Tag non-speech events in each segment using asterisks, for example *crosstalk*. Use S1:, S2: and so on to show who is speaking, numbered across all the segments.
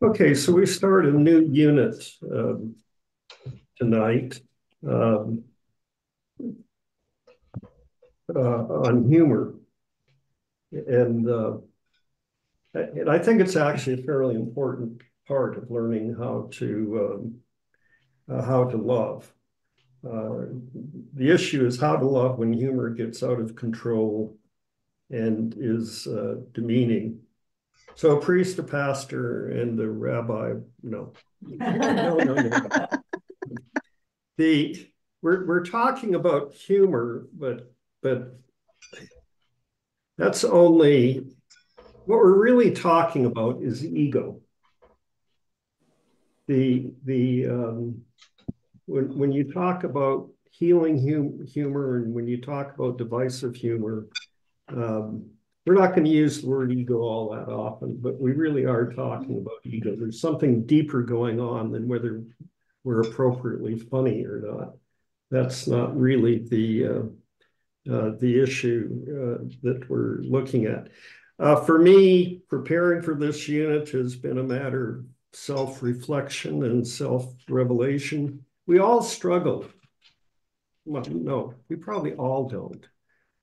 S1: Okay, so we start a new unit um, tonight um, uh, on humor. And, uh, and I think it's actually a fairly important part of learning how to um, uh, how to love. Uh, the issue is how to love when humor gets out of control and is uh, demeaning so a priest, a pastor, and the rabbi, no. *laughs* no, no, no. The we're we're talking about humor, but but that's only what we're really talking about is ego. The the um, when when you talk about healing hum, humor and when you talk about divisive humor, um, we're not going to use the word ego all that often, but we really are talking about ego. There's something deeper going on than whether we're appropriately funny or not. That's not really the uh, uh, the issue uh, that we're looking at. Uh, for me, preparing for this unit has been a matter of self-reflection and self-revelation. We all struggle. Well, no, we probably all don't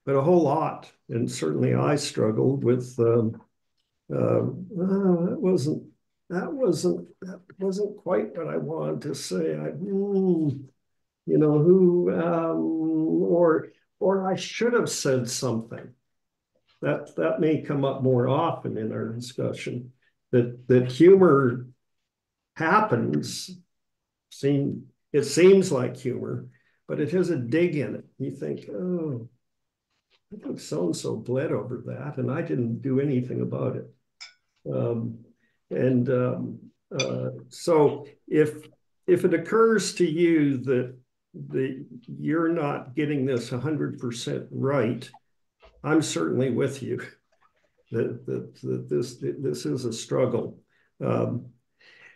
S1: but a whole lot. And certainly I struggled with, um, uh, uh, that wasn't, that wasn't, that wasn't quite what I wanted to say. I, mm, you know, who, um, or, or I should have said something. That, that may come up more often in our discussion, that, that humor happens, seem, it seems like humor, but it has a dig in it. You think, oh, I think so-and-so bled over that, and I didn't do anything about it. Um, and um, uh, so if if it occurs to you that the you're not getting this 100% right, I'm certainly with you *laughs* that, that, that this, this is a struggle. Um,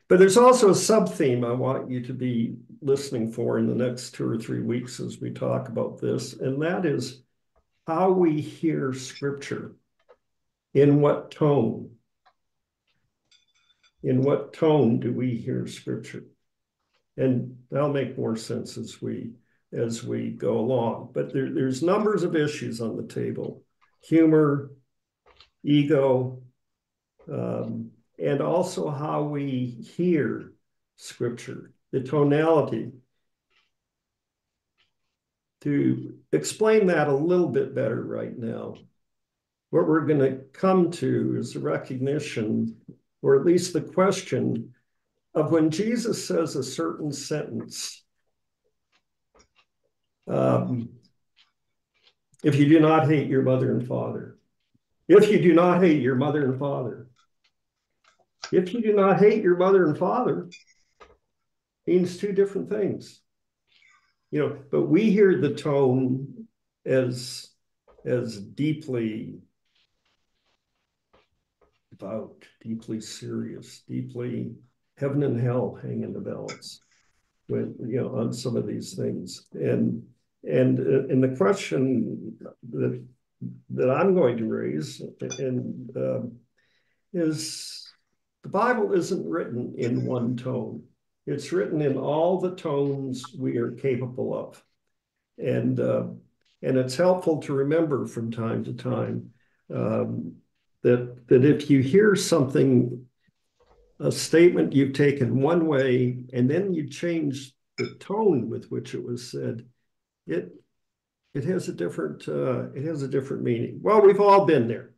S1: but there's also a sub theme I want you to be listening for in the next two or three weeks as we talk about this, and that is how we hear scripture, in what tone. In what tone do we hear scripture? And that'll make more sense as we as we go along. But there, there's numbers of issues on the table: humor, ego, um, and also how we hear scripture, the tonality to explain that a little bit better right now. What we're going to come to is the recognition, or at least the question, of when Jesus says a certain sentence. Um, if you do not hate your mother and father, if you do not hate your mother and father, if you do not hate your mother and father, means two different things you know, but we hear the tone as as deeply devout, deeply serious, deeply heaven and hell hang in the balance when you know on some of these things. And and uh, and the question that that I'm going to raise and uh, is the Bible isn't written in one tone. It's written in all the tones we are capable of. And, uh, and it's helpful to remember from time to time um, that, that if you hear something, a statement you've taken one way, and then you change the tone with which it was said, it, it has a different, uh, it has a different meaning. Well, we've all been there.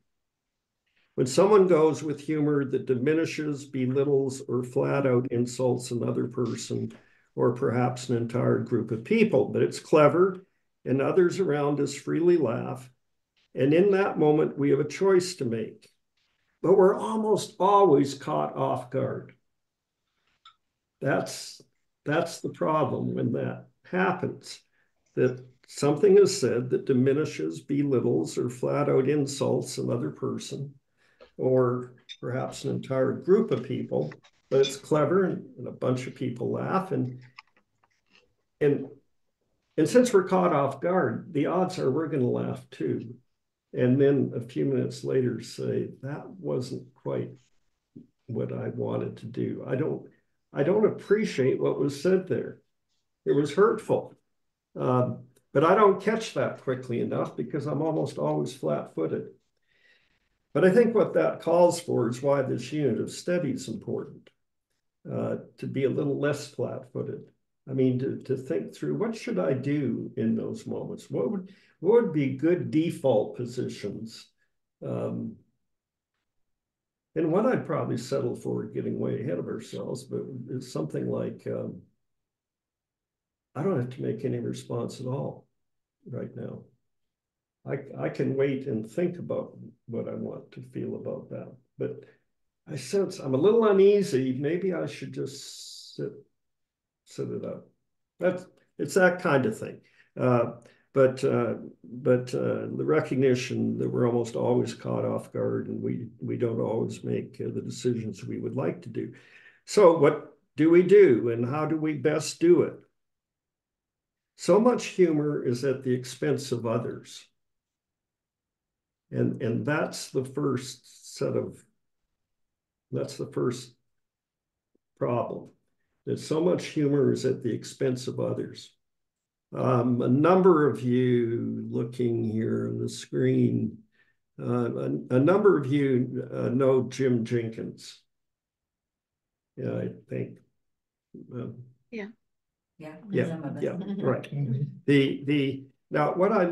S1: When someone goes with humor that diminishes, belittles, or flat out insults another person, or perhaps an entire group of people, but it's clever, and others around us freely laugh. And in that moment, we have a choice to make. But we're almost always caught off guard. That's, that's the problem when that happens, that something is said that diminishes, belittles, or flat out insults another person or perhaps an entire group of people, but it's clever and, and a bunch of people laugh. And, and, and since we're caught off guard, the odds are we're going to laugh too. And then a few minutes later say, that wasn't quite what I wanted to do. I don't I don't appreciate what was said there. It was hurtful. Um, but I don't catch that quickly enough because I'm almost always flat-footed. But I think what that calls for is why this unit of study is important, uh, to be a little less flat-footed. I mean, to, to think through what should I do in those moments? What would, what would be good default positions? Um, and what I'd probably settle for getting way ahead of ourselves, but is something like um, I don't have to make any response at all right now. I, I can wait and think about what I want to feel about that. But I sense I'm a little uneasy. Maybe I should just sit, sit it up. That's it's that kind of thing. Uh, but uh, but uh, the recognition that we're almost always caught off guard and we we don't always make uh, the decisions we would like to do. So what do we do and how do we best do it? So much humor is at the expense of others. And, and that's the first set of, that's the first problem, that so much humor is at the expense of others. Um, a number of you looking here on the screen, uh, a, a, number of you uh, know Jim Jenkins. Yeah, I think.
S2: Um, yeah.
S3: Yeah.
S1: Yeah, yeah, *laughs* right. The, the, now what I,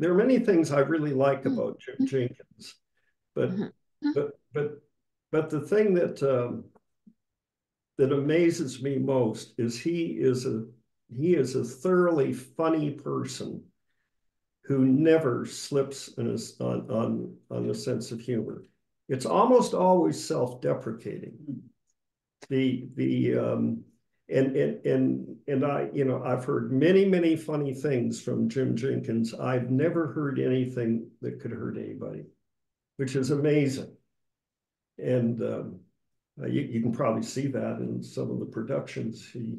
S1: there are many things I really like mm-hmm. about Jim Jenkins, but, mm-hmm. but, but, but the thing that, um, that amazes me most is he is a, he is a thoroughly funny person who never slips in his, on, on, on the sense of humor. It's almost always self-deprecating. The, the, um, and and and and I, you know, I've heard many, many funny things from Jim Jenkins. I've never heard anything that could hurt anybody, which is amazing. And um, uh, you, you can probably see that in some of the productions he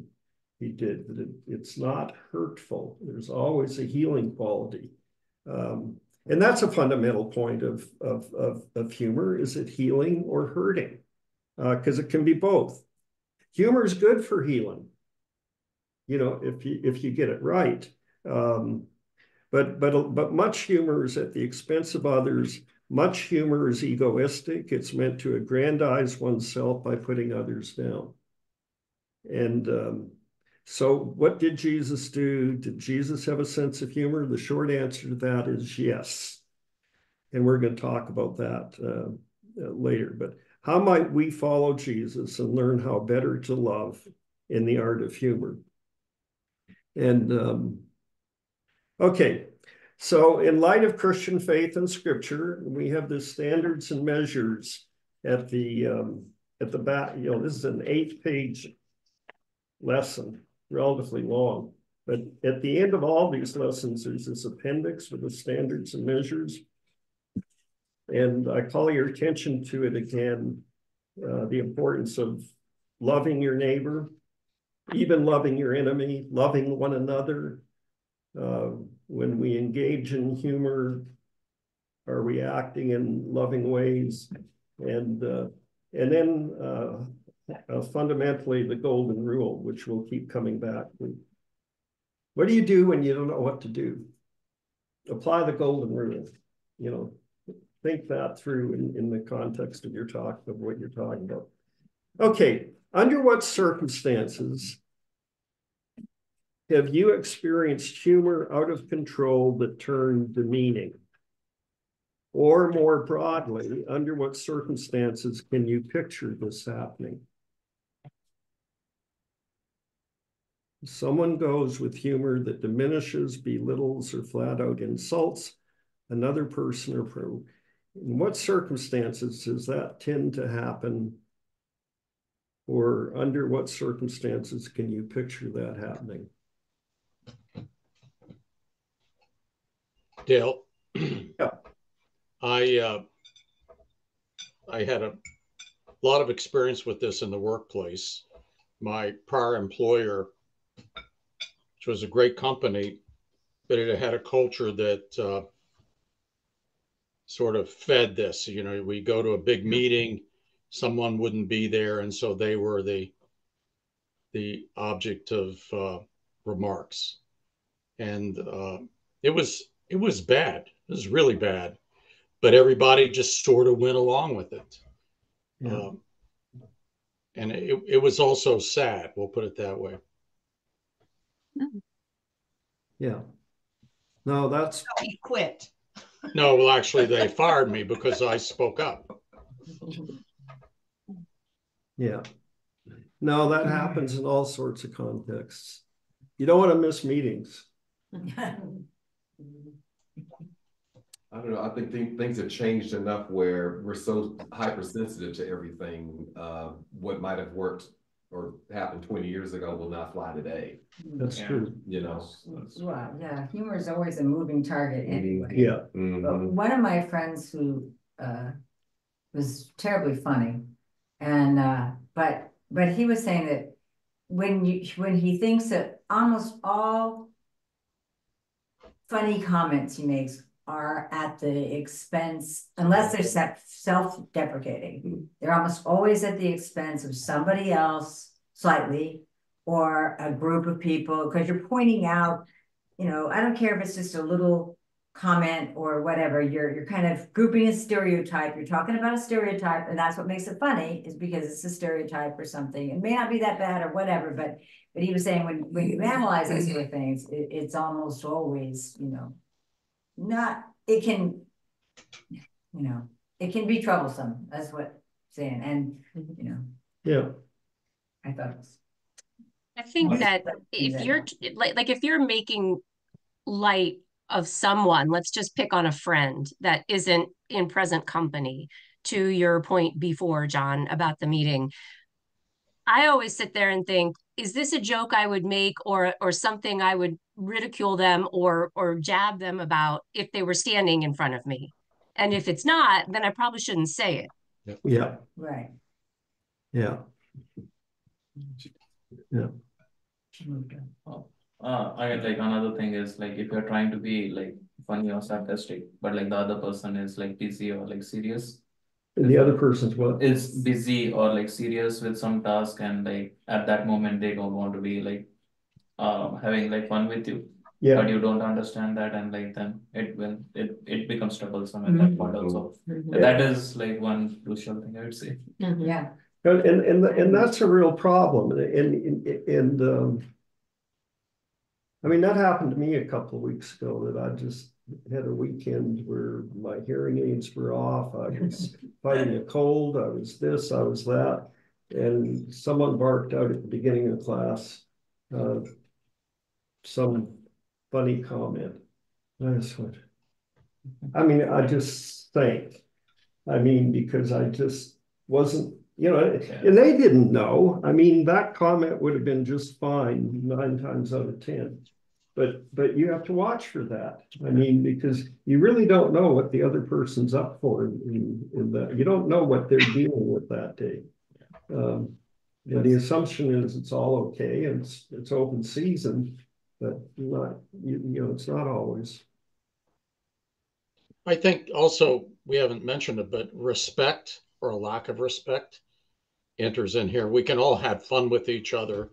S1: he did. That it, it's not hurtful. There's always a healing quality, um, and that's a fundamental point of of of, of humor: is it healing or hurting? Because uh, it can be both. Humor is good for healing, you know, if you if you get it right. Um, but but but much humor is at the expense of others. Much humor is egoistic. It's meant to aggrandize oneself by putting others down. And um, so, what did Jesus do? Did Jesus have a sense of humor? The short answer to that is yes. And we're going to talk about that uh, later. But how might we follow Jesus and learn how better to love in the art of humor? And um, okay, so in light of Christian faith and scripture, we have the standards and measures at the um, at the back. You know, this is an eight-page lesson, relatively long. But at the end of all these lessons, there's this appendix with the standards and measures. And I call your attention to it again, uh, the importance of loving your neighbor, even loving your enemy, loving one another. Uh, when we engage in humor, are we acting in loving ways? And, uh, and then uh, uh, fundamentally the golden rule, which we'll keep coming back. What do you do when you don't know what to do? Apply the golden rule, you know, think that through in, in the context of your talk, of what you're talking about. Okay, under what circumstances have you experienced humor out of control that turned demeaning? Or more broadly, under what circumstances can you picture this happening? Someone goes with humor that diminishes, belittles, or flat out insults another person or in what circumstances does that tend to happen? Or under what circumstances can you picture that happening?
S4: Dale, yeah. I uh, I had a lot of experience with this in the workplace. My prior employer, which was a great company, but it had a culture that uh, sort of fed this. You know, we go to a big meeting, someone wouldn't be there, and so they were the the object of uh, remarks, and uh, it was it was bad. It was really bad, but everybody just sort of went along with it.
S1: Yeah.
S4: Um, and it, it was also sad. We'll put it that way.
S1: Yeah. No, that's,
S2: He quit.
S4: No, well, actually, they fired me because I spoke up.
S1: yeah. No, that happens in all sorts of contexts. You don't want to miss meetings.
S3: I don't know, I think thi- things have changed enough where we're so hypersensitive to everything. Uh, what might have worked or happened twenty years ago will not fly today,
S1: That's
S5: Yeah.
S1: true.
S3: you know?
S5: Well, yeah, humor is always a moving target anyway.
S1: Yeah.
S5: But
S3: Mhm.
S5: one of my friends who uh was terribly funny and uh but but he was saying that when you when he thinks that almost all funny comments he makes are at the expense, unless they're self self-deprecating. Hmm. They're almost always at the expense of somebody else slightly or a group of people, because you're pointing out, you know, I don't care if it's just a little comment or whatever, you're, you're kind of grouping a stereotype, you're talking about a stereotype, and that's what makes it funny, is because it's a stereotype or something. It may not be that bad or whatever, but, but he was saying when, when you hmm. analyze these hmm. sort of things, it, it's almost always, you know, not, it can, you know, it can be troublesome, that's what I'm saying, and, you know,
S1: Yeah.
S5: I thought it was.
S6: I think
S5: Yes.
S6: that if you're like, like if you're making light of someone, let's just pick on a friend that isn't in present company, to your point before, John, about the meeting. I always sit there and think, is this a joke I would make or or something I would ridicule them or or jab them about if they were standing in front of me? And if it's not, then I probably shouldn't say it.
S1: Yeah.
S5: Right.
S1: Yeah.
S5: She moved on.
S7: Oh, Uh, I like another thing is like if you're trying to be like funny or sarcastic, but like the other person is like busy or like serious.
S1: And the other person's what?
S7: Is busy or like serious with some task and like at that moment they don't want to be like. Uh, having like fun with you,
S1: Yeah, but
S7: you don't understand that and like then it will, it it becomes troublesome at that point also.
S5: Mhm.
S7: That is like one crucial thing I would say.
S5: Yeah,
S1: And, and, and, and that's a real problem and, and, and, um. I mean, that happened to me a couple of weeks ago that I just had a weekend where my hearing aids were off. I *laughs* was fighting a cold, I was this, I was that. And someone barked out at the beginning of class, uh. Some funny comment. I just went. I mean, I just think, I mean, because I just wasn't, you know, and they didn't know. I mean, that comment would have been just fine nine times out of ten. But, but you have to watch for that. I mean, because you really don't know what the other person's up for in, in that. You don't know what they're *laughs* dealing with that day. Um, and the assumption is it's all okay and it's, it's open season, but not, you, you know, it's not always.
S4: I think also, we haven't mentioned it, but respect or a lack of respect enters in here. We can all have fun with each other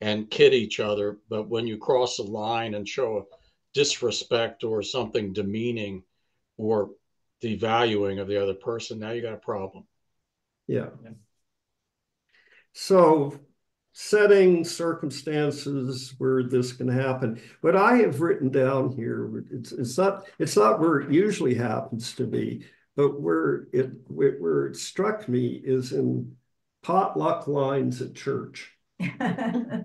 S4: and kid each other, but when you cross a line and show a disrespect or something demeaning or devaluing of the other person, now you got a problem.
S1: Yeah.
S7: Yeah.
S1: So setting circumstances where this can happen, what I have written down here, it's, it's not, it's not where it usually happens to be, but where it, where where it struck me is in potluck lines at church. *laughs*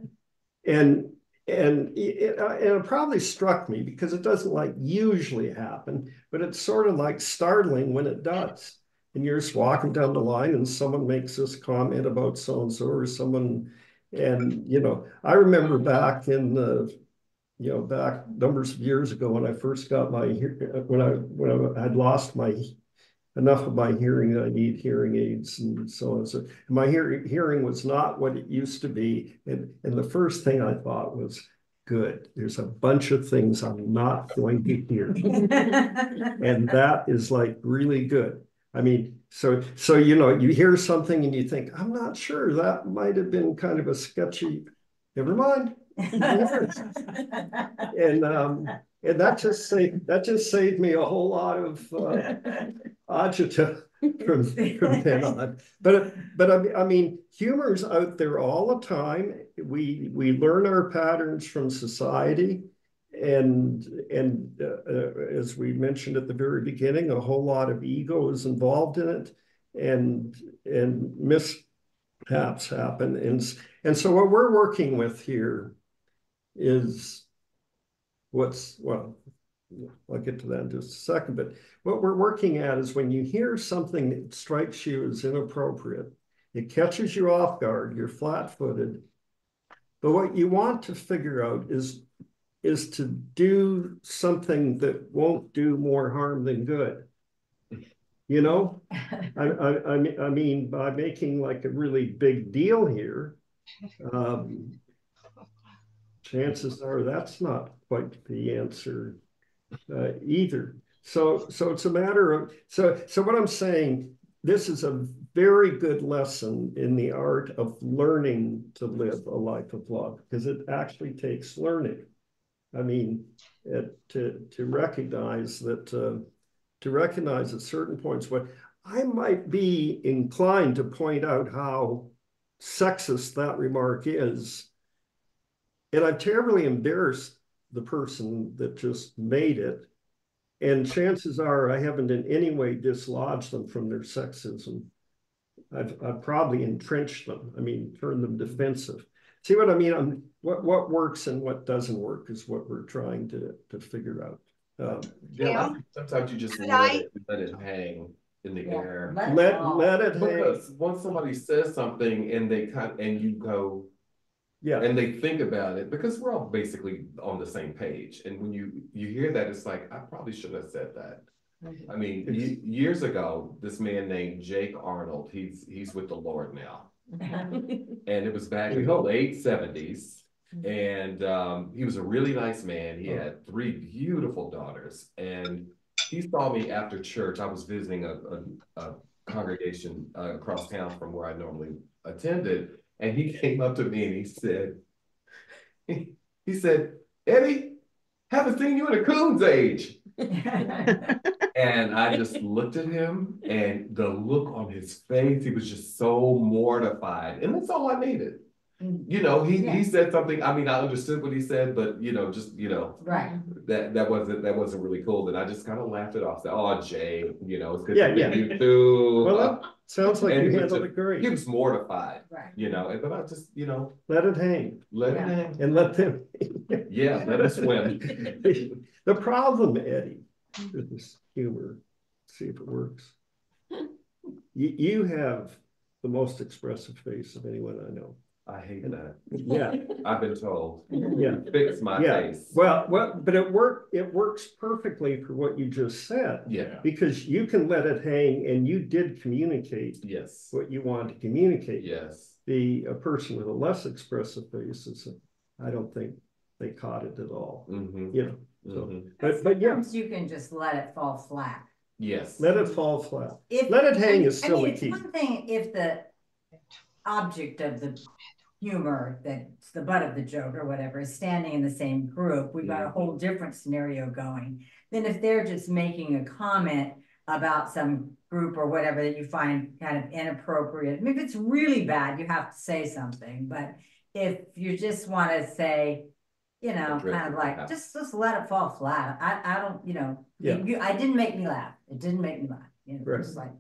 S1: And, and it, uh, and it probably struck me because it doesn't like usually happen, but it's sort of like startling when it does. And you're just walking down the line and someone makes this comment about so-and-so or someone, and, you know, I remember back in the, you know, back numbers of years ago when I first got my, uh, when I, when I had lost my, enough of my hearing that I need hearing aids and so on. So my hearing, hearing was not what it used to be. And, and the first thing I thought was, good, there's a bunch of things I'm not going to hear. *laughs* And that is like really good. I mean, so, so, you know, you hear something and you think, I'm not sure, that might have been kind of a sketchy, never mind. And, um, and that just saved, that just saved me a whole lot of, uh, *laughs* agita from, from then on. But, but I, mean- I mean, humor's out there all the time. We, we learn our patterns from society. And, and, uh, uh, as we mentioned at the very beginning, a whole lot of ego is involved in it. And, and mishaps happen. And, and so what we're working with here is what's, well, I'll get to that in just a second, but what we're working at is when you hear something that strikes you as inappropriate, it catches you off guard, you're flat-footed. But what you want to figure out is, is to do something that won't do more harm than good. You know, *laughs* I, I, I mean, I mean, by making like a really big deal here, um, chances are that's not quite the answer uh, either. So, so it's a matter of, so, so what I'm saying, this is a very good lesson in the art of learning to live a life of love, because it actually takes learning. I mean, it, to, to recognize that, uh, to recognize at certain points, what I might be inclined to point out how sexist that remark is. And I've terribly embarrassed the person that just made it. And chances are I haven't in any way dislodged them from their sexism. I've, I've probably entrenched them. I mean, turned them defensive. See what I mean? I'm, what, what works and what doesn't work is what we're trying to, to figure out. Um,
S3: Yeah,
S2: Gail?
S3: sometimes you just let
S2: I-
S3: it, let it hang in the
S5: Yeah,
S3: air.
S5: let it
S1: let, let it hang.
S3: Because once somebody says something and they cut and you go,
S1: Yeah,
S3: and they think about it, because we're all basically on the same page, and when you, you hear that, it's like, I probably shouldn't have said that. I mean, ye- years ago, this man named Jake Arnold, he's, he's with the Lord now. And it was back in the
S1: hope.
S3: late seventies. And um, he was a really nice man. He had three beautiful daughters. And he saw me after church. I was visiting a, a, a congregation uh, across town from where I normally attended. And he came up to me and he said, he said, Eddie, haven't seen you in a coon's age. *laughs* And I just looked at him and the look on his face, he was just so mortified. And that's all I needed.
S5: Mm.
S3: You know, he,
S5: Yeah.
S3: he said something, I mean, I understood what he said, but you know, just, you know,
S5: Right,
S3: that, that wasn't, that wasn't really cool. And I just kind of laughed it off, said, oh, Jay, you know, it's good
S1: Yeah,
S3: to
S1: yeah.
S3: you too.
S1: well, that sounds like
S3: And
S1: you
S3: he was
S1: handled it great.
S3: He was mortified,
S5: right.
S3: you know, but I just, you know,
S1: Let it hang
S3: let it hang.
S1: and let them. *laughs*
S3: Yeah, let us *laughs* win.
S1: The problem, Eddie, with this humor, see if it works. *laughs* You, you have the most expressive face of anyone I know.
S3: I hate that.
S1: Yeah,
S3: I've been told,
S1: yeah,
S3: fix my
S1: yeah.
S3: face.
S1: Well, well, but it work, it works perfectly for what you just said.
S3: Yeah,
S1: Because you can let it hang and you did communicate
S3: yes,
S1: what you wanted to communicate.
S3: yes.
S1: The, a person with a less expressive face is, I don't think they caught it at all,
S3: hmm
S1: you know, so.
S3: hmm
S1: But, but yeah,
S5: Sometimes you can just let it fall flat.
S3: yes.
S1: let it fall flat.
S5: If,
S1: Let it hang
S5: I-
S1: is
S5: I
S1: still
S5: a
S1: the
S5: it's
S1: key.
S5: one thing if the object of the humor, that's the butt of the joke or whatever, is standing in the same group, we've got a whole different scenario going. Than if they're just making a comment about some group or whatever that you find kind of inappropriate. I mean, if it's really bad, you have to say something, but if you just wanna say, you know, kind of like, just, just let it fall flat. I, I don't, you know,
S1: Yeah.
S5: you, I didn't make me laugh. It didn't make me laugh, you know,
S1: Right.
S5: just like,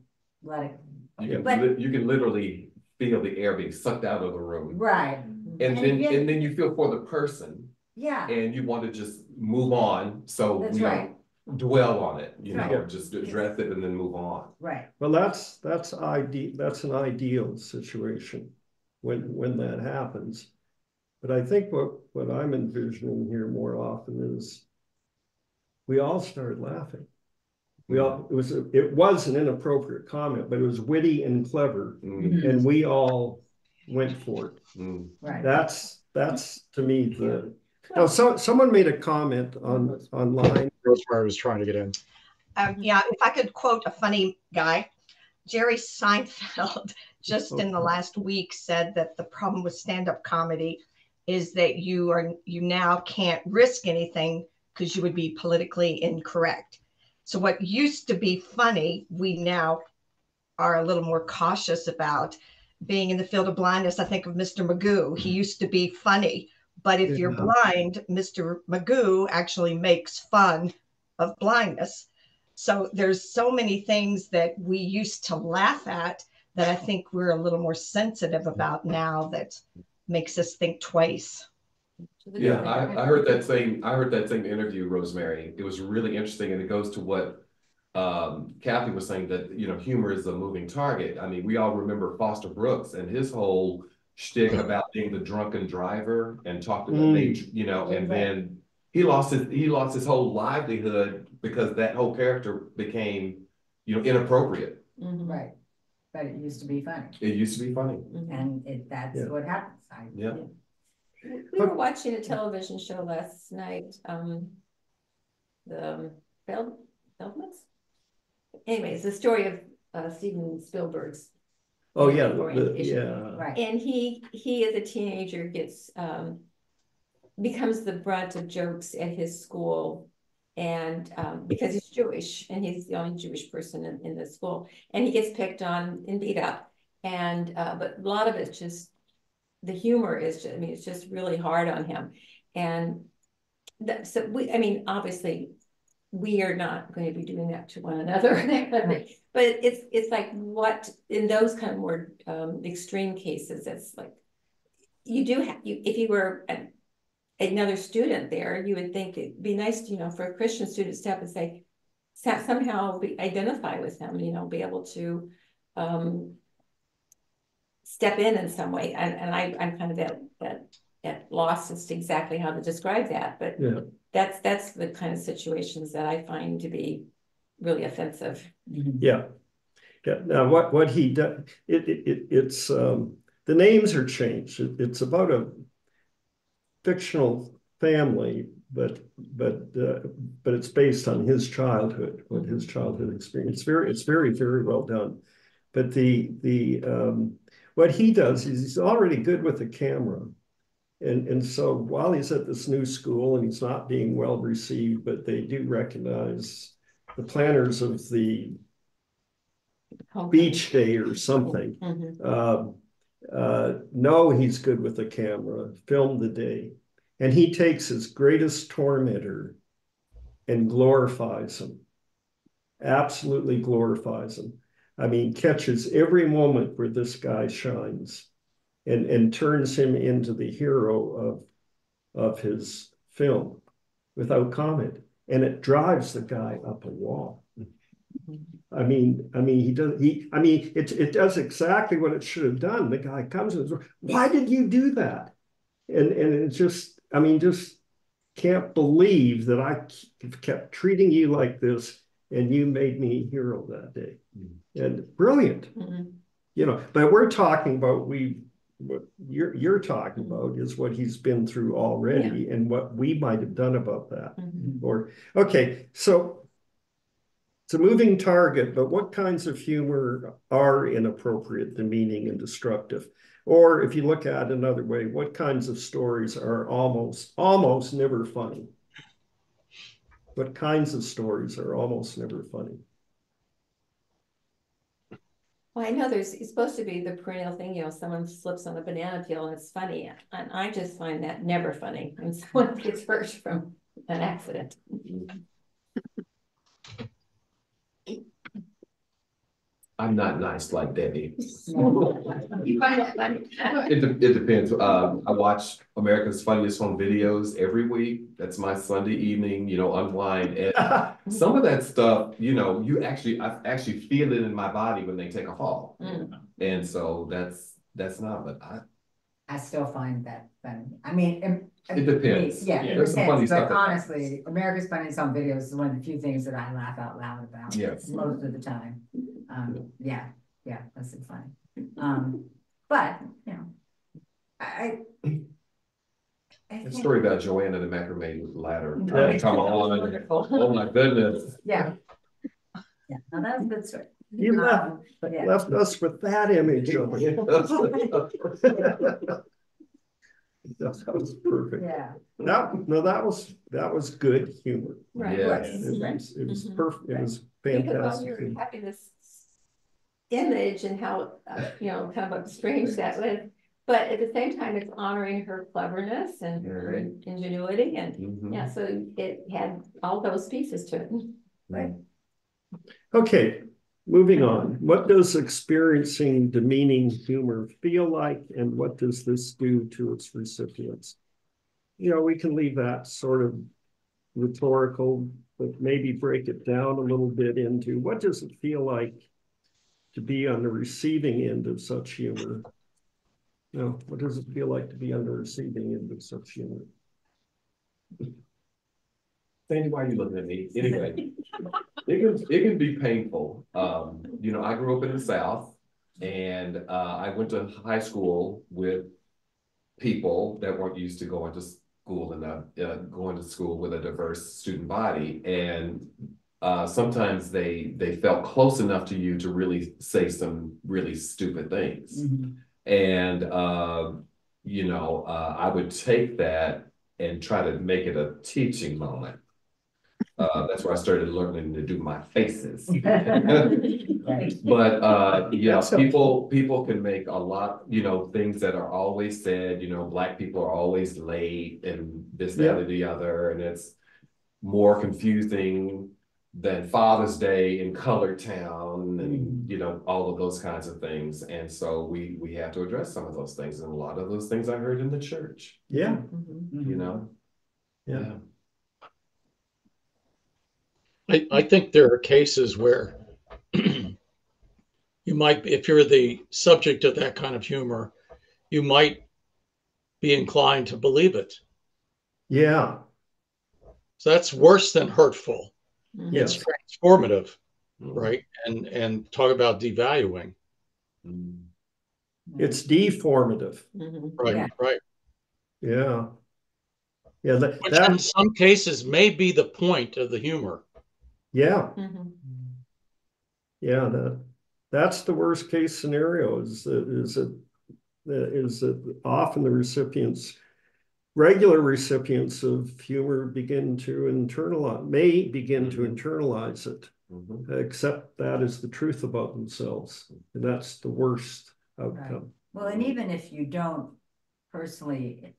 S5: let it,
S3: You can,
S5: But-
S3: you can literally feel the air being sucked out of the room.
S5: right,
S3: And
S5: And
S3: then,
S5: again-
S3: and then you feel for the person
S5: yeah,
S3: and you want to just move on, so
S5: That's
S3: we
S5: right.
S3: don't dwell on it, you
S5: That's
S3: know,
S1: right.
S3: just address it and then move on.
S5: right.
S1: Well, that's, that's ideal. that's an ideal situation when, when that happens. But I think what, what I'm envisioning here more often is we all start laughing. We all, it was, a- it was an inappropriate comment, but it was witty and clever
S3: Mm,
S1: and we all went for it.
S3: mm.
S5: Right.
S1: That's, that's to me the, Now, so, someone made a comment on, online.
S8: Rosemary was trying to get in.
S2: Um, yeah, if I could quote a funny guy, Jerry Seinfeld *laughs* just in the last week said that the problem with stand-up comedy is that you are you now can't risk anything because you would be politically incorrect. So what used to be funny, we now are a little more cautious about. Being in the field of blindness, I think of Mr. Magoo. He mm-hmm. used to be funny, but if you're
S1: Yeah.
S2: blind, Mr. Magoo actually makes fun of blindness. So there's so many things that we used to laugh at that I think we're a little more sensitive about now that makes us think twice.
S3: Yeah, I, I heard that same, I heard that same interview, Rosemary. It was really interesting and it goes to what um, Kathy was saying that, you know, humor is a moving target. I mean, we all remember Foster Brooks and his whole shtick about being the drunken driver and talked about,
S1: Mm.
S3: nature, you know, and then he lost his, he lost his whole livelihood because that whole character became, you know, inappropriate.
S5: Mm-hmm. Right, but it used to be funny,
S3: It used to be funny.
S5: and it, that's
S1: Yeah.
S5: what happens. I-
S3: Yeah.
S8: We were watching a television show last night, um. The um, Feld, Feldmans? Anyways, the story of uh Steven Spielberg's.
S1: Oh, yeah, the- yeah.
S5: Right,
S8: And he, he as a teenager gets, um. Becomes the brunt of jokes at his school. And, um, because he's Jewish and he's the only Jewish person in, in the school, and he gets picked on and beat up. And, uh, but a lot of it's just, the humor is, just, I mean, it's just really hard on him. And that, so we, I mean, obviously, we are not going to be doing that to one another. *laughs* But it's, it's like what, in those kind of more, um, extreme cases, it's like. You do have, you, if you were an- another student there, you would think it'd be nice, to, you know, for a Christian student to step and say. sa- Somehow be, identify with him, you know, be able to, um. Step in in some way, and, and I, I'm kind of at, at, at loss as to exactly how to describe that, but.
S1: Yeah.
S8: That's, that's the kind of situations that I find to be really offensive.
S5: Mhm.
S1: Yeah. Yeah, now what, what he does, it, it, it, it's, um, the names are changed. It- it's about a fictional family, but, but, uh, but it's based on his childhood, what his childhood experience. It's very, it's very, very well done. But the, the, um, what he does is he's already good with the camera. And, and so while he's at this new school and he's not being well received, but they do recognize the planners of the beach day or something.
S8: Mhm.
S1: Um, uh, no, he's good with the camera, film the day. And he takes his greatest tormentor and glorifies him. Absolutely glorifies him. I mean, catches every moment where this guy shines and, and turns him into the hero of, of his film without comment. And it drives the guy up a wall. I mean, I mean, he does, he, I mean, it, it does exactly what it should have done. The guy comes and says, why did you do that? And, and it just, I mean, just can't believe that I kept treating you like this and you made me a hero that day. And brilliant,
S8: Mhm.
S1: you know, but we're talking about, we, what you're, you're talking about is what he's been through already and what we might have done about that.
S8: Mhm.
S1: Or, okay, so it's a moving target, but what kinds of humor are inappropriate, demeaning, and destructive? Or if you look at it another way, what kinds of stories are almost, almost never funny? What kinds of stories are almost never funny?
S8: Well, I know there's, it's supposed to be the perennial thing, you know, someone slips on a banana peel and it's funny, and I just find that never funny when *laughs* someone gets hurt from an accident. Mm-hmm.
S3: I'm not nice like Debbie.
S8: You find that funny?
S3: It, de- it depends. Um, I watch America's Funniest Home Videos every week. That's my Sunday evening, you know, unwind. And *laughs* some of that stuff, you know, you actually, I actually feel it in my body when they take a fall.
S8: Mm.
S3: And so that's, that's not, but I,
S5: I still find that funny. I mean. it-
S3: It depends.
S5: Yeah,
S3: Yeah,
S5: it
S3: there's some funny
S5: depends, but
S3: stuff
S5: honestly, America's Funniest Home Videos is one of the few things that I laugh out loud about.
S3: Yes.
S5: Most of the time. Um, yeah, yeah, that's so funny. Um, but, you know, I. I- I
S3: that
S5: think-
S3: story about Joanna the macrame ladder.
S5: Right. *laughs*
S3: Come on.
S8: Wonderful.
S3: Oh, my goodness.
S5: Yeah. Yeah, no, that was a good story.
S1: You left,
S5: Um, yeah.
S1: left us with that image *laughs* of it. *laughs* That was perfect.
S5: Yeah.
S1: That, no, that was, that was good humor.
S8: Right.
S3: Yes.
S1: It was, it was
S8: Mhm.
S1: perfect, it was
S8: Because while
S1: fantastic.
S8: you're having this image and how, uh, you know, kind of strange that was, but at the same time, it's honoring her cleverness and her ingenuity and,
S3: Mhm.
S8: yeah, so it had all those pieces to it.
S5: Right.
S1: Okay, moving on. What does experiencing demeaning humor feel like and what does this do to its recipients? You know, we can leave that sort of rhetorical, but maybe break it down a little bit into what does it feel like to be on the receiving end of such humor? You know, what does it feel like to be on the receiving end of such humor?
S3: Sandy, why are you looking at me? Anyway, *laughs* it can, it can be painful. Um, you know, I grew up in the South and, uh, I went to high school with people that weren't used to going to school and, uh, going to school with a diverse student body. And, uh, sometimes they, they felt close enough to you to really say some really stupid things.
S5: Mhm.
S3: And, uh, you know, uh, I would take that and try to make it a teaching moment. Uh, that's where I started learning to do my faces. *laughs* But, uh, yeah,
S1: so
S3: people, people can make a lot, you know, things that are always said, you know, black people are always late and this, that, or the other, and it's more confusing than Father's Day in Color Town and, you know, all of those kinds of things. And so we, we have to address some of those things, and a lot of those things I heard in the church,
S1: Yeah,
S8: Mhm.
S3: you know?
S1: yeah,
S4: I, I think there are cases where *clears throat* you might, if you're the subject of that kind of humor, you might be inclined to believe it.
S1: yeah,
S4: So that's worse than hurtful.
S8: Mhm.
S4: It's
S1: yes,
S4: transformative,
S3: Mm.
S4: right? And and talk about devaluing.
S3: Mm.
S1: it's deformative,
S8: Mhm.
S4: Right,
S5: Yeah.
S4: right.
S1: yeah. Yeah, that,
S4: Which in some cases may be the point of the humor.
S1: Yeah,
S8: Mhm.
S1: yeah, that, that's the worst case scenario is, that is that, is that often the recipients, regular recipients of humor begin to internalize, may begin to
S3: Mhm.
S1: internalize it,
S3: Mhm.
S1: accept that as the truth about themselves. And that's the worst outcome.
S5: Well, and even if you don't personally,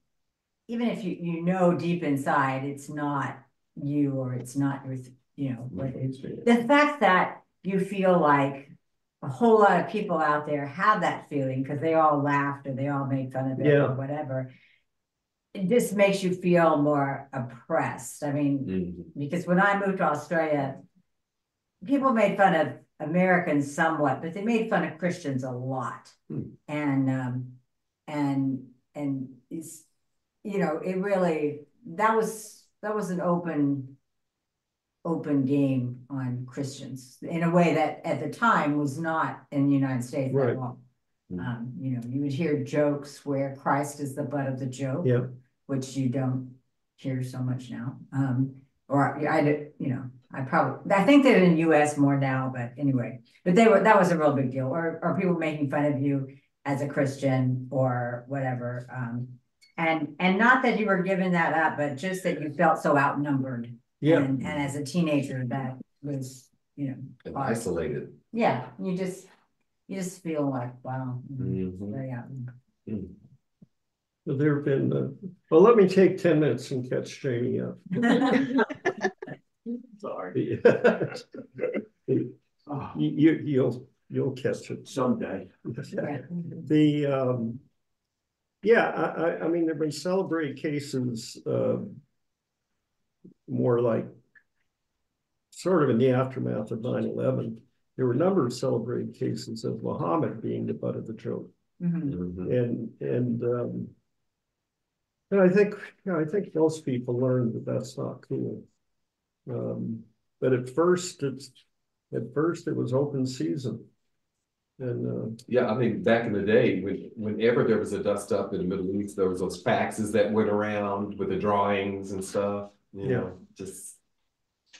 S5: even if you, you know deep inside, it's not you or it's not your, you know, what it- the fact that you feel like a whole lot of people out there have that feeling because they all laughed or they all made fun of it
S1: Yeah.
S5: or whatever. It just makes you feel more oppressed. I mean,
S3: Mhm.
S5: because when I moved to Australia, people made fun of Americans somewhat, but they made fun of Christians a lot.
S3: Hmm.
S5: And, um, and, and it's, you know, it really, that was, that was an open, open game on Christians in a way that at the time was not in the United States
S1: Right.
S5: at all.
S3: Hmm.
S5: Um, you know, you would hear jokes where Christ is the butt of the joke
S1: Yeah,
S5: which you don't hear so much now. Um, or I, did- you know, I probably, I think they're in the US more now, but anyway, but they were, that was a real big deal, or, or people making fun of you as a Christian or whatever. Um, and, and not that you were giving that up, but just that you felt so outnumbered.
S1: Yeah,
S5: And, and as a teenager, that was, you know,
S3: And isolated.
S5: yeah, you just, you just feel like, wow. you know, very outnumbered.
S3: Mm.
S1: there have been, uh, well, let me take ten minutes and catch Jamie up. *laughs* *laughs*
S9: Sorry. *laughs*
S1: You,
S9: Oh,
S1: you, you'll, you'll catch it.
S9: Someday.
S5: Yeah.
S1: The, um, yeah, I, I, I mean, there've been celebrated cases, uh, more like sort of in the aftermath of 9-11. There were a number of celebrated cases of Muhammad being the butt of the joke.
S5: Mhm.
S3: Mhm.
S1: And, and, um, and I think, you know, I think most people learned that that's not cool. Um, but at first, it's, at first it was open season. And, uh,
S3: Yeah, I mean, back in the day, when, whenever there was a dust up in the Middle East, there was those faxes that went around with the drawings and stuff, you
S1: Yeah.
S3: know, just.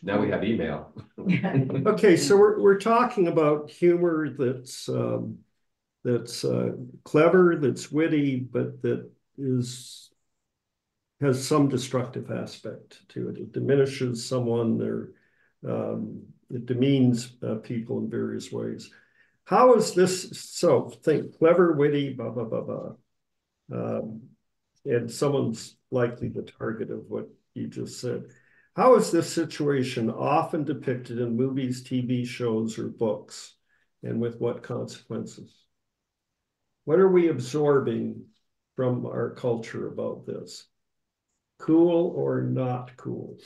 S3: Now we have email. *laughs*
S1: Okay, so we're, we're talking about humor that's, um, that's, uh, clever, that's witty, but that is, has some destructive aspect to it. It diminishes someone or, um, it demeans, uh, people in various ways. How is this, so think clever, witty, blah, blah, blah, blah. Um, and someone's likely the target of what you just said. How is this situation often depicted in movies, TV shows, or books? And with what consequences? What are we absorbing from our culture about this? Cool or not cool?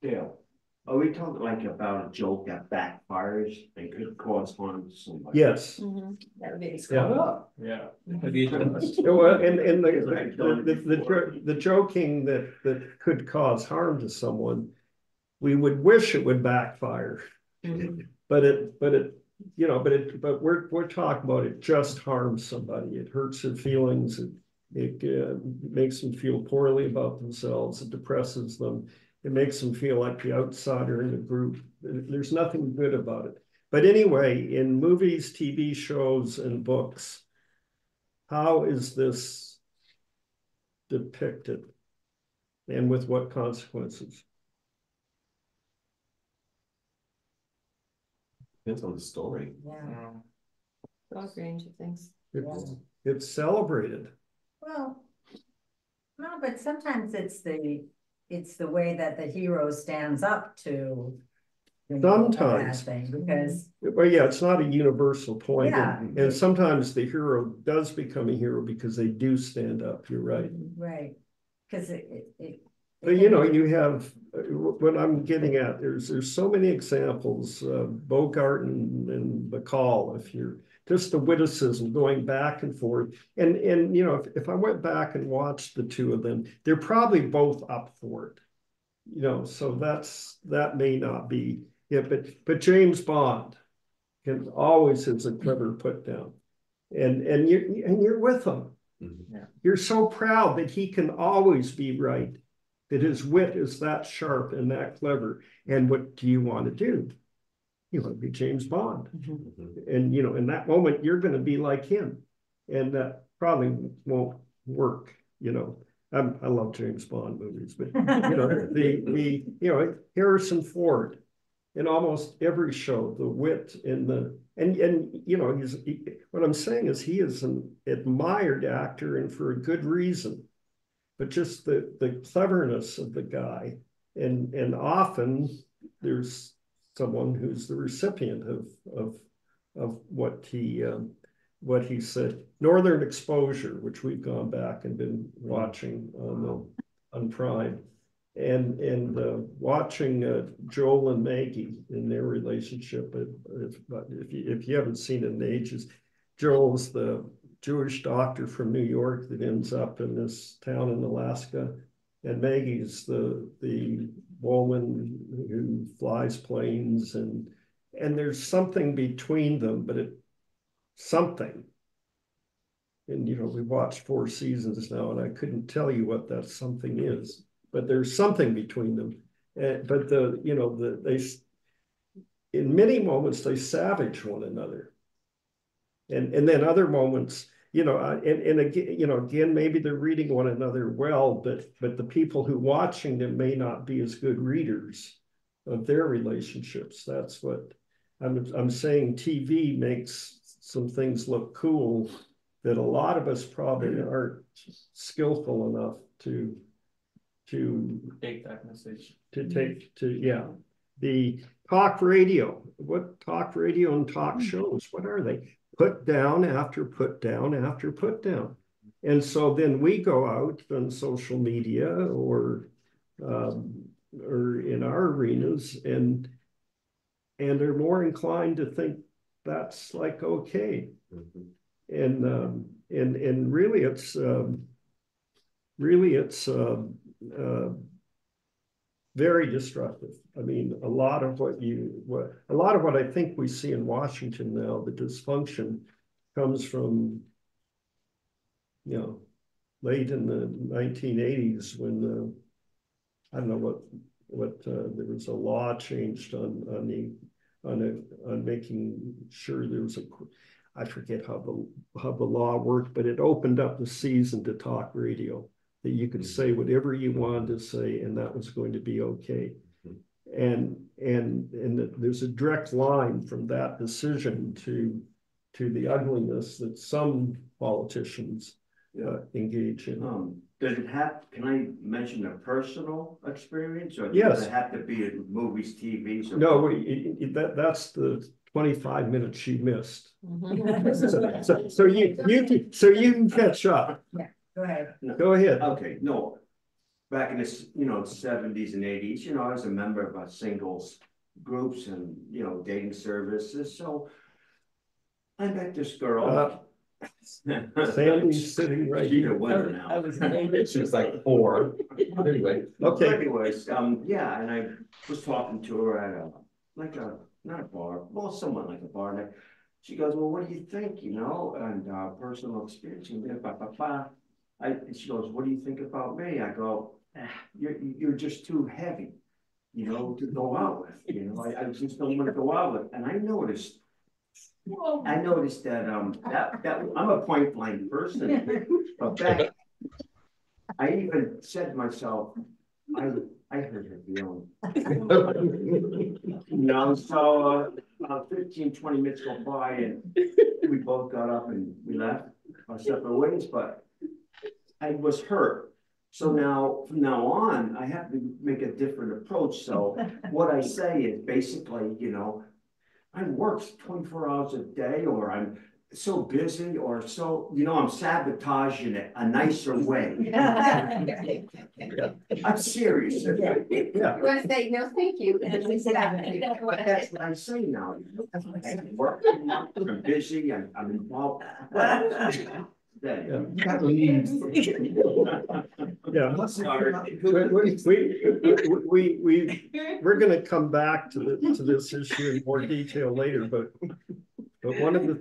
S9: Dale, are we talking like about a joke that backfires and could cause harm to somebody?
S1: Yes.
S8: Mhm, That would be.
S1: Yeah.
S7: Yeah.
S1: Yeah, Well, and, and the, the, the, the, jo- the joking that, that could cause harm to someone, we would wish it would backfire.
S8: Mhm.
S1: But it, but it, you know, but it, but we're, we're talking about it just harms somebody. It hurts their feelings. It, it uh, makes them feel poorly about themselves. It depresses them. It makes them feel like the outsider in the group. There's nothing good about it. But anyway, in movies, TV shows, and books, how is this depicted? And with what consequences?
S3: Depends on the story.
S5: Yeah,
S8: Broad range of things.
S1: It's, it's celebrated.
S5: well, no, but sometimes it's the, it's the way that the hero stands up to. you know,
S1: Sometimes.
S5: Thing, because,
S1: Well, yeah, it's not a universal point,
S5: Yeah.
S1: and and sometimes the hero does become a hero because they do stand up, you're right.
S5: right, cause it, it- it.
S1: But you know, you have, uh, what I'm getting at, there's, there's so many examples, uh, Bogart and, and Bacall, if you're, just the witticism going back and forth. And, and, you know, if, if I went back and watched the two of them, they're probably both up for it. You know, so that's, that may not be, yeah, but, but James Bond can always is a clever put down. And, and you, and you're with him.
S3: Mhm.
S1: You're so proud that he can always be right that his wit is that sharp and that clever. And what do you want to do? You want to be James Bond.
S3: Mhm.
S1: And, you know, in that moment, you're going to be like him. And that probably won't work, you know. I'm, I love James Bond movies, but, you know, *laughs* the, the, you know, Harrison Ford in almost every show, the wit and the, and, and, you know, he's, he- what I'm saying is he is an admired actor and for a good reason but just the the cleverness of the guy and and often there's someone who's the recipient of of of what he um, what he said northern exposure which we've gone back and been watching on the on prime and and uh, watching uh, Joel and Maggie in their relationship if, if you if you haven't seen it in ages Joel's the Jewish doctor from New York that ends up in this town in Alaska. And Maggie's the the woman who flies planes and and there's something between them, but it something. And you know, we watched four seasons now, and I couldn't tell you what that something is, but there's something between them. Uh, but the you know the they in many moments they savage one another and and then other moments you know uh, and, and again you know again maybe they're reading one another well but but the people who watching them may not be as good readers of their relationships. That's what i'm i'm saying tv makes some things look cool that a lot of us probably aren't skillful enough to to
S7: Take that message.
S1: to take to yeah. The talk radio what talk radio and talk shows what are they put down after put down after put down and so then we go out on social media or um, or in our arenas and and are more inclined to think that's like okay
S3: Mhm.
S1: and um, and and really it's um, really it's uh, uh, very destructive. I mean, a lot of what you what a lot of what I think we see in Washington now, the dysfunction comes from you know late in the 1980s when the I don't know what what, uh, there was a law changed on, on the, on a, on making sure there was a, I forget how the, how the law worked, but it opened up the season to talk radio. That you could say whatever you wanted to say and that was going to be okay. And, and, and that there's a direct line from that decision to, to the ugliness that some politicians uh, engage in.
S9: Um, does it have, can I mention a personal experience or
S1: Yes.
S9: does it have to be in movies, TVs? or-
S1: No, we- it- it- that, that's the twenty-five minutes she missed. *laughs* So, so- so you, you, so you can catch up.
S5: Go ahead.
S1: Go ahead.
S9: Okay, no. Back in the, you know, seventies and eighties, you know, I was a member of a singles groups and, you know, dating services, so. I met this girl.
S1: Uh, Sandy's *laughs* sitting right
S9: She's a
S1: here.
S9: winner now.
S3: She was like four. Anyway.
S1: Okay,
S9: Anyways, um, yeah, and I was talking to her at a, like a, not a bar, well, somewhat like a bar, and I- she goes, well, what do you think, you know, and, uh, personal experience, and blah, blah, blah. I, she goes, what do you think about me? I go, "Ah, you're, you're just too heavy, you know, to go out with, you know, I, I just don't wanna go out with, and I noticed. I noticed that, um, that, that, I'm a point blank person, but back. I even said to myself, I, I heard her feeling. You know, so, uh, about 15, 20 minutes go by and we both got up and we left our separate ways, but I was hurt. So now, from now on, I have to make a different approach. So *laughs* what I say is basically, you know, I work twenty-four hours a day or I'm so busy or so, you know, I'm sabotaging it a nicer way. *laughs* I'm serious.
S1: yeah,
S8: You wanna say, no, thank you. and then sit down. *laughs*
S9: But that's what I say now. I'm working, I'm busy, I'm, I'm involved. Then-
S1: yeah.
S9: Sorry.
S1: We, we, we, we, we're gonna come back to the, to this issue in more detail later, but, but one of the,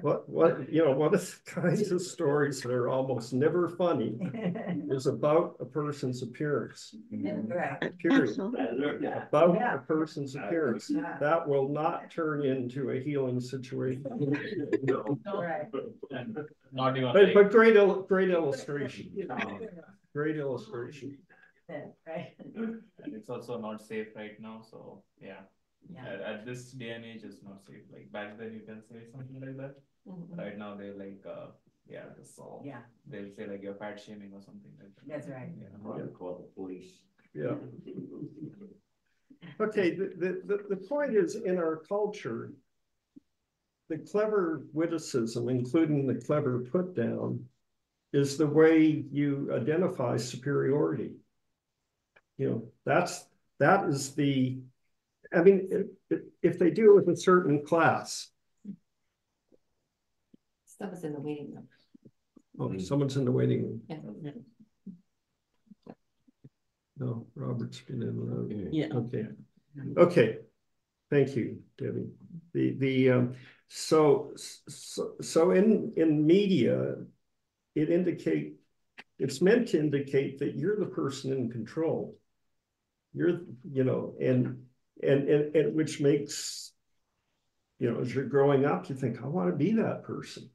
S1: what, what, you know, one of the *laughs* kinds of stories that are almost never funny *laughs* is about a person's appearance,
S5: Right.
S1: period.
S9: I learned.
S1: About
S5: Yeah.
S1: a person's appearance. That will not turn into a healing situation.
S9: No. *laughs*
S5: Right.
S1: But, but great, il- great illustration, great illustration.
S5: Right.
S7: and it's also not safe right now, so yeah.
S5: Yeah.
S7: At, at this day and age, it's not safe. Like back then, you can say something like that.
S8: Mhm.
S7: Right now, they're like, uh, yeah, that's all.
S5: Yeah,
S7: They'll say like you're fat shaming or something like that.
S5: that's right.
S7: Yeah.
S9: I'm call the police.
S1: Yeah. *laughs* Okay, the, the, the, the point is in our culture, the clever witticism, including the clever put down, is the way you identify superiority. You know, that's, that is the, I mean, if- if, if they do it with a certain class,
S8: Someone's in the waiting room.
S1: oh, someone's in the waiting room.
S8: Yeah.
S1: No, Robert's been in. uh,
S8: Yeah.
S1: Okay, okay. Thank you, Debbie. The, the, um, so, so, so in, in media, it indicate, it's meant to indicate that you're the person in control. You're, you know, and, and, and, and which makes, you know, as you're growing up, you think, I want to be that person.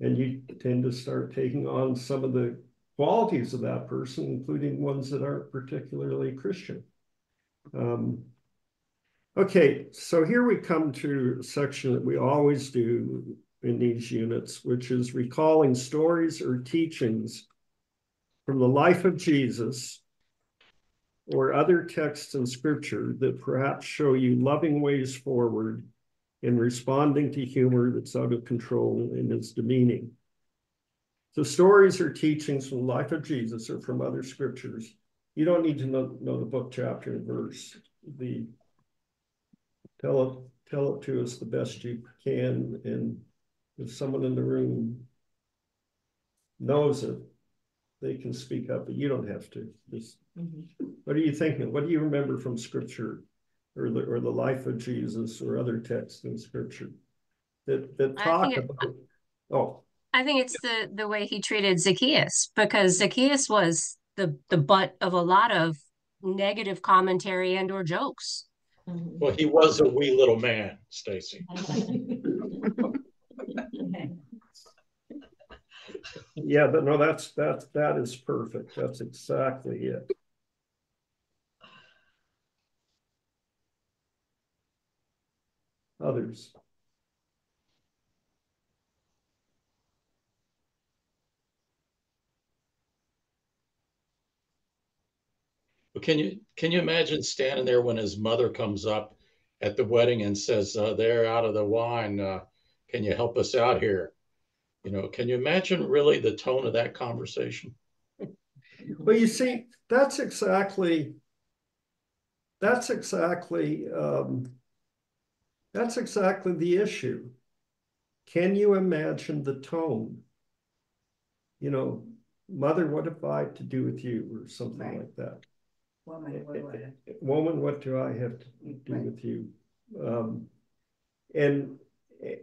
S1: And you tend to start taking on some of the qualities of that person, including ones that aren't particularly Christian. Um, okay, so here we come to a section that we always do in these units, which is recalling stories or teachings from the life of Jesus or other texts in scripture that perhaps show you loving ways forward in responding to humor that's out of control and is demeaning. So stories or teachings from the life of Jesus or from other scriptures. You don't need to know, know the book, chapter, and verse. The tell it, tell it to us the best you can, and if someone in the room knows it, they can speak up, but you don't have to. Just, what are you thinking? What do you remember from scripture or the, or the life of Jesus or other texts in scripture that, that
S6: I
S1: talk
S6: think it-
S1: about Oh,
S6: I think it's the the way he treated Zacchaeus because Zacchaeus was the the butt of a lot of negative commentary and or jokes.
S8: Mhm.
S4: Well, he was a wee little man, Stacy. *laughs*
S1: yeah, but no, that's, that's, that is perfect. That's exactly it. Others.
S4: Can you can you imagine standing there when his mother comes up at the wedding and says, uh, "They're out of the wine. Uh, can you help us out here?" You know, can you imagine really the tone of that conversation?
S1: Well, you see, that's exactly, that's exactly, um, that's exactly the issue. Can you imagine the tone? You know, mother, what have I to do with you, or something
S5: Right.
S1: like that.
S5: Woman, what do I-
S1: Woman, what do I have to do
S5: Right.
S1: with you? Um, and,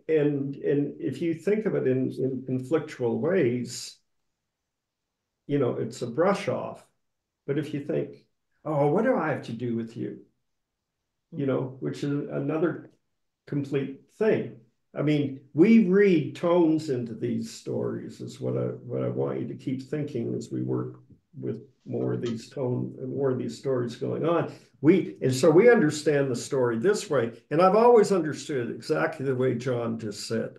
S1: and, and if you think of it in, in conflictual ways, you know, it's a brush off. But if you think, oh, what do I have to do with you? You know, which is another complete thing. I mean, we read tones into these stories is what I, what I want you to keep thinking as we work with more of these tone, more of these stories going on. We, and so we understand the story this way. And I've always understood exactly the way John just said.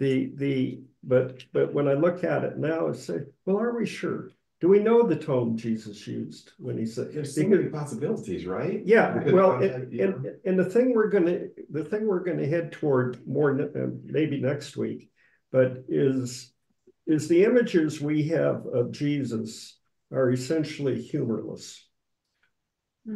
S1: The, the, but, but when I look at it now, I say, well, are we sure? Do we know the tone Jesus used when he said?
S3: There's so many possibilities, right?
S1: yeah, well, and, and, and the thing we're gonna, the thing we're gonna head toward more, uh, maybe next week, but is, is the images we have of Jesus are essentially humorless.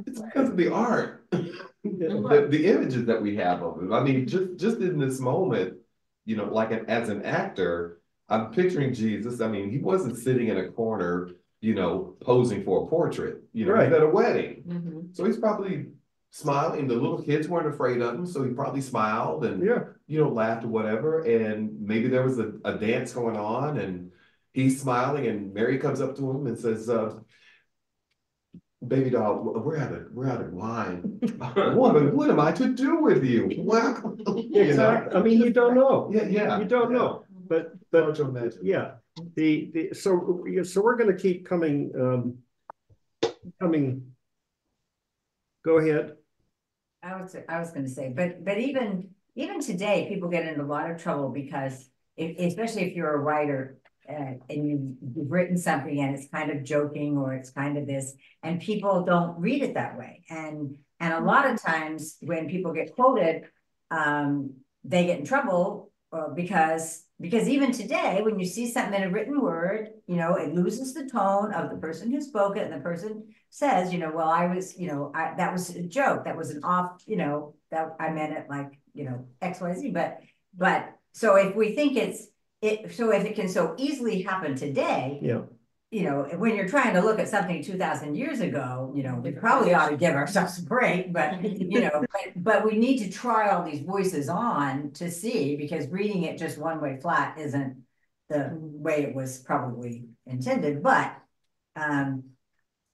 S3: It's because of the art, the, the images that we have of him. I mean, just just in this moment, you know, like an, as an actor, I'm picturing Jesus. I mean, he wasn't sitting in a corner, you know, posing for a portrait. You know,
S1: Right.
S3: he's at a wedding,
S8: Mhm.
S3: so he's probably smiling. The little kids weren't afraid of him, so he probably smiled and
S1: Yeah,
S3: you know laughed or whatever. And maybe there was a, a dance going on, and he's smiling, and Mary comes up to him and says. Uh, Baby doll, we're out of we're out of wine. *laughs* Woman, what am I to do with you? *laughs* Wow. You
S1: exactly. I mean, you don't know.
S3: Yeah, yeah.
S1: You don't know, but, but
S3: Hard to.
S1: Yeah, the, the, so, so we're gonna keep coming, um, coming. Go ahead.
S5: I was, I was gonna say, but, but even, even today, people get into a lot of trouble because if, especially if you're a writer. Uh, and you've, you've written something and it's kind of joking or it's kind of this, and people don't read it that way. And, and a lot of times when people get quoted, um, they get in trouble. Uh, because, because even today, when you see something in a written word, you know, it loses the tone of the person who spoke it and the person says, you know, well, I was, you know, I, that was a joke, that was an off, you know, that I meant it like, you know, X, Y, Z, but, but, so if we think it's, it, so if it can so easily happen today,
S1: Yeah,
S5: you know, when you're trying to look at something two thousand years ago, you know, we probably ought to give ourselves a break, but, *laughs* you know, but, but we need to try all these voices on to see, because reading it just one way flat isn't the way it was probably intended, but, um,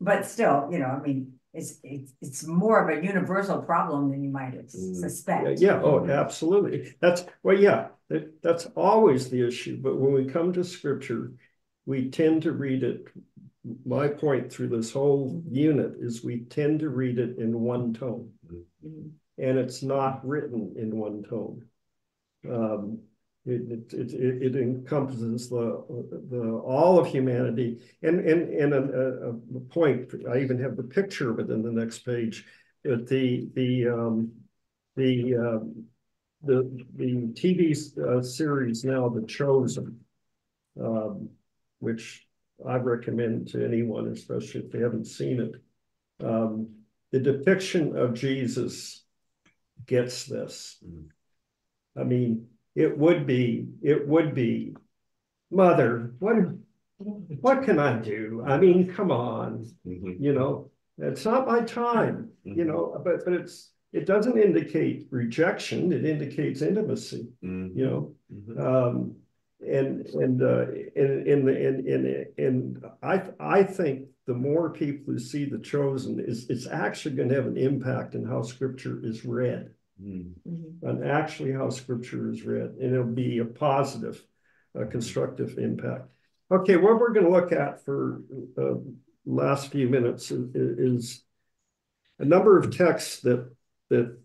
S5: but still, you know, I mean, it's, it's, it's more of a universal problem than you might ex-
S3: Mm.
S1: yeah,
S5: suspect.
S1: yeah, oh, absolutely. That's, well, yeah, that, that's always the issue, but when we come to scripture, we tend to read it. My point through this whole unit is we tend to read it in one tone.
S8: Mhm.
S1: And it's not written in one tone. Um, it, it, it, it encompasses the, the, all of humanity. And, and, and a, a, a point, I even have the picture of it in the next page. The, the, um, the, um, the, the TV uh, series now, The Chosen, um, which I recommend to anyone, especially if they haven't seen it. Um, the depiction of Jesus gets this.
S3: Mm.
S1: I mean, it would be, it would be, mother, what, what can I do? I mean, come on,
S3: Mhm.
S1: you know, it's not my time, you
S3: Mhm.
S1: know, but, but it's, it doesn't indicate rejection, it indicates intimacy,
S3: Mhm.
S1: you know?
S3: Mhm.
S1: Um, and, and, uh, and, and, and, and, and I, I think the more people who see the chosen is, it's actually gonna have an impact in how scripture is read.
S3: Hmm.
S8: Mhm.
S1: On actually how scripture is read, and it'll be a positive, a constructive impact. Okay, what we're gonna look at for, uh, last few minutes is, is a number of texts that, that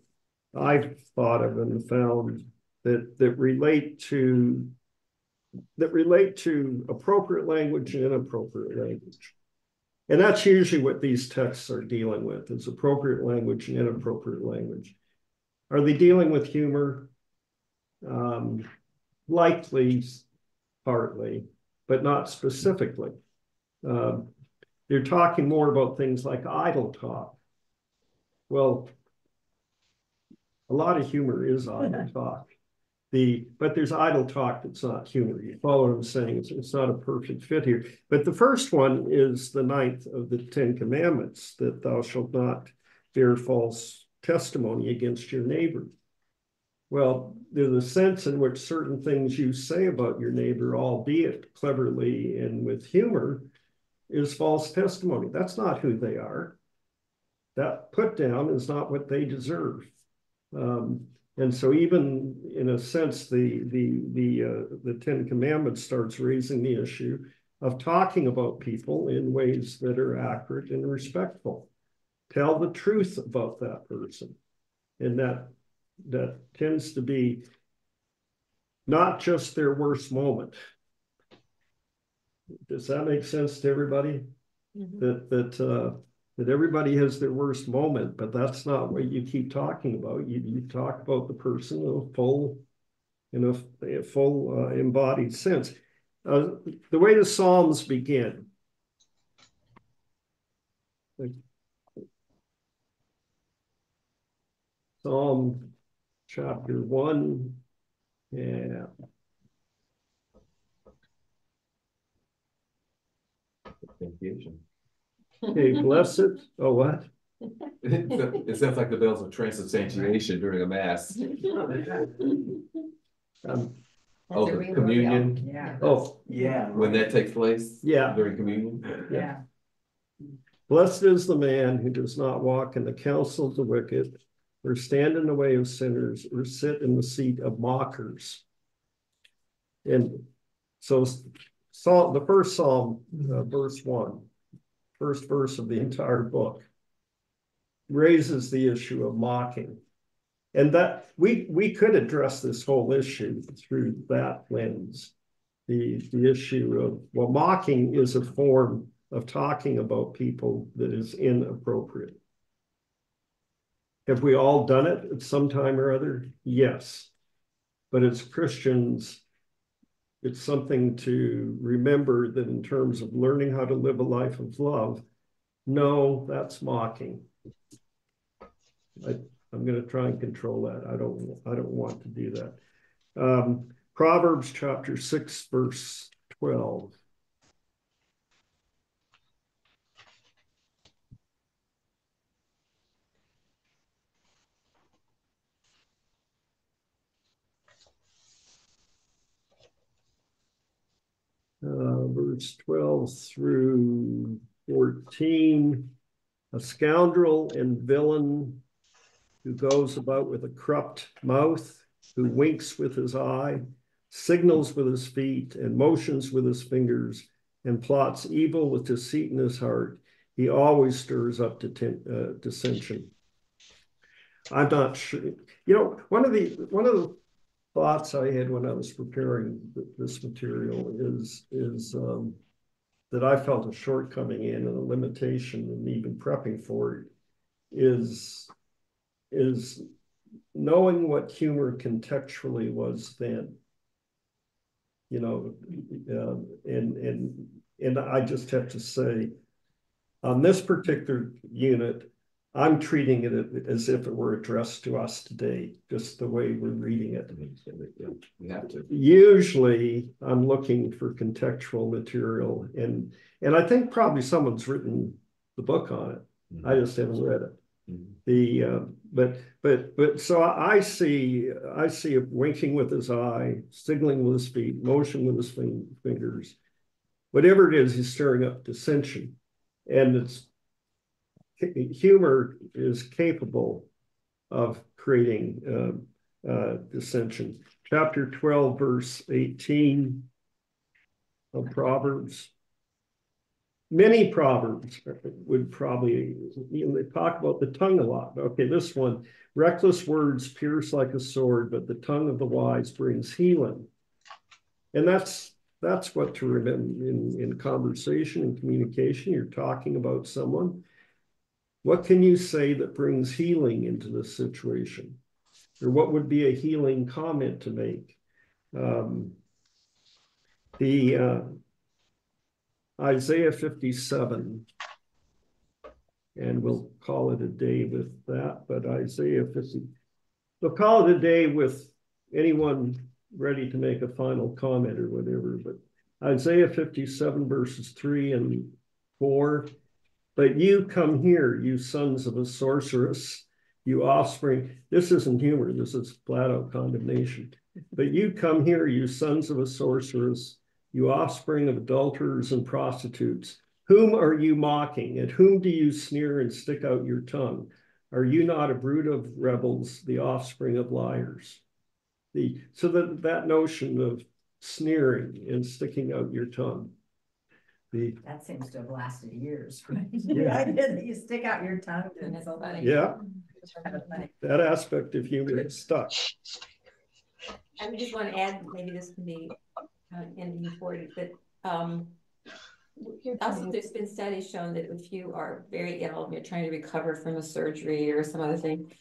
S1: I've thought of and found that, that relate to that relate to appropriate language and inappropriate language. And that's usually what these texts are dealing with, is appropriate language and inappropriate language. Are they dealing with humor? Um, likely, partly, but not specifically. Um, they're talking more about things like idle talk. Well, a lot of humor is idle *laughs* talk. The, but there's idle talk that's not humor. You follow what I'm saying? It's, it's not a perfect fit here. But the first one is the ninth of the Ten Commandments, that thou shalt not bear false testimony against your neighbor. Well, there's a sense in which certain things you say about your neighbor, albeit cleverly and with humor, is false testimony. That's not who they are. That put down is not what they deserve. Um, and so even in a sense, the the the uh, the Ten Commandments starts raising the issue of talking about people in ways that are accurate and respectful. Tell the truth about that person. And that that tends to be not just their worst moment. Does that make sense to everybody?
S8: Mhm.
S1: That that uh that everybody has their worst moment, but that's not what you keep talking about. You, you talk about the person in a full, in a, a full uh, embodied sense. Uh, the way the Psalms begin. Psalm chapter one, yeah.
S3: Confusion.
S1: Okay, blessed, oh, what?
S3: It sounds like the bells of transubstantiation during a mass.
S1: Um,
S3: Oh,
S5: a
S3: the
S5: real
S3: communion,
S5: deal. Yeah,
S1: oh,
S9: Yeah.
S3: when that takes place?
S1: Yeah.
S3: During communion?
S5: yeah.
S1: Blessed is the man who does not walk in the counsel of the wicked, or stand in the way of sinners, or sit in the seat of mockers. And so Psalm, the first Psalm, uh, verse one, first verse of the entire book, raises the issue of mocking. And that we we could address this whole issue through that lens. The the issue of well, mocking is a form of talking about people that is inappropriate. Have we all done it at some time or other? Yes. But as Christians, it's something to remember that in terms of learning how to live a life of love, no, that's mocking. I, I'm going to try and control that. I don't, I don't want to do that. Um, Proverbs chapter six, verse twelve. Uh, verse 12 through 14. A scoundrel and villain who goes about with a corrupt mouth, who winks with his eye, signals with his feet, and motions with his fingers, and plots evil with deceit in his heart. He always stirs up uh, dissension. I'm not sure. You know, one of the one of the thoughts I had when I was preparing th this material is is um, that I felt a shortcoming in and a limitation in even prepping for it is is knowing what humor contextually was then. You know, um, and and and I just have to say, on this particular unit, I'm treating it as if it were addressed to us today, just the way we're reading it.
S3: We have to.
S1: Usually, I'm looking for contextual material, and and I think probably someone's written the book on it. I just haven't read it. The, uh, but, but, but, so I I see, I see him winking with his eye, signaling with his feet, motion with his fingers. Whatever it is, he's stirring up dissension. And it's humor is capable of creating uh, uh, dissension. Chapter 12, verse 18 of Proverbs. Many proverbs would probably, you know, they talk about the tongue a lot. Okay, this one, reckless words pierce like a sword, but the tongue of the wise brings healing. And that's that's what to remember in, in conversation and communication. You're talking about someone. What can you say that brings healing into this situation? Or what would be a healing comment to make? Um, the uh, Isaiah 57, and we'll call it a day with that, but Isaiah 50, we'll call it a day with anyone ready to make a final comment or whatever, but Isaiah 57 verses 3 and 4. But you come here, you sons of a sorceress, you offspring. This isn't humor, this is flat out condemnation. But you come here, you sons of a sorceress, you offspring of adulterers and prostitutes. Whom are you mocking? At whom do you sneer and stick out your tongue? Are you not a brood of rebels, the offspring of liars? The, so that, that notion of sneering and sticking out your tongue. The,
S5: That seems to have lasted years. *laughs*
S1: Yeah. *laughs*
S5: You stick out your tongue and it's all funny.
S1: yeah, *laughs* that aspect of humor is stuck.
S8: I just want to add, maybe this can be uh, ending for it, but um. Also, there's been studies shown that if you are very ill, and you're trying to recover from a surgery or some other thing.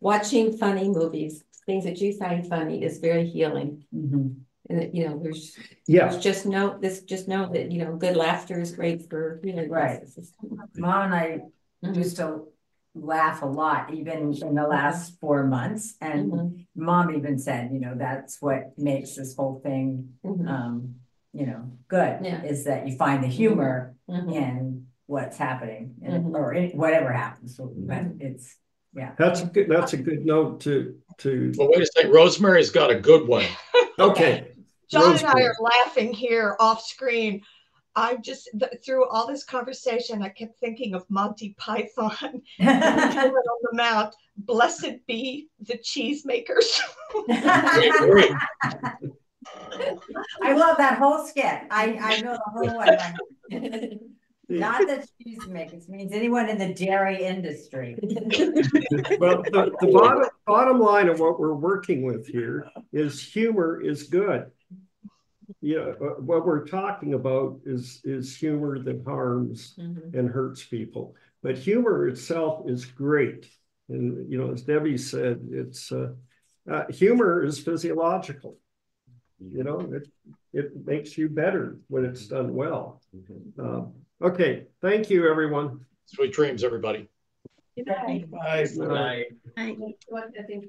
S8: Watching funny movies, things that you find funny is very healing.
S5: Mhm.
S8: And that, you know, there's,
S1: Yeah,
S8: there's just no, this, just know that, you know, good laughter is great for you know.
S5: Right.
S8: processes.
S5: Mom and I
S8: Mhm.
S5: used to laugh a lot, even in the last four months. And
S8: Mhm.
S5: mom even said, you know, that's what makes this whole thing,
S8: Mhm.
S5: um, you know, good.
S8: Yeah.
S5: Is that you find the humor
S8: Mhm.
S5: in what's happening and-
S8: Mhm.
S5: or in whatever happens. So, But it's, yeah.
S1: that's a good, that's a good note to, to,
S4: Well, wait a second, Rosemary's got a good one.
S1: Okay.
S2: John and I are laughing here off screen. I just th- through all this conversation, I kept thinking of Monty Python *laughs* on the Mount. Blessed be the cheesemakers. *laughs*
S5: I love that whole skit. I, I know the whole one. *laughs* like, Not that cheesemakers means anyone in the dairy industry. *laughs*
S1: Well, the, the bottom, bottom line of what we're working with here is humor is good. Yeah, uh, what we're talking about is, is humor that harms
S8: Mhm.
S1: and hurts people. But humor itself is great. And, you know, as Debbie said, it's, uh, uh, humor is physiological. You know, it, it makes you better when it's done well. Um, okay, thank you, everyone.
S4: Sweet dreams, everybody.
S2: Good night.
S1: Bye.
S8: What I think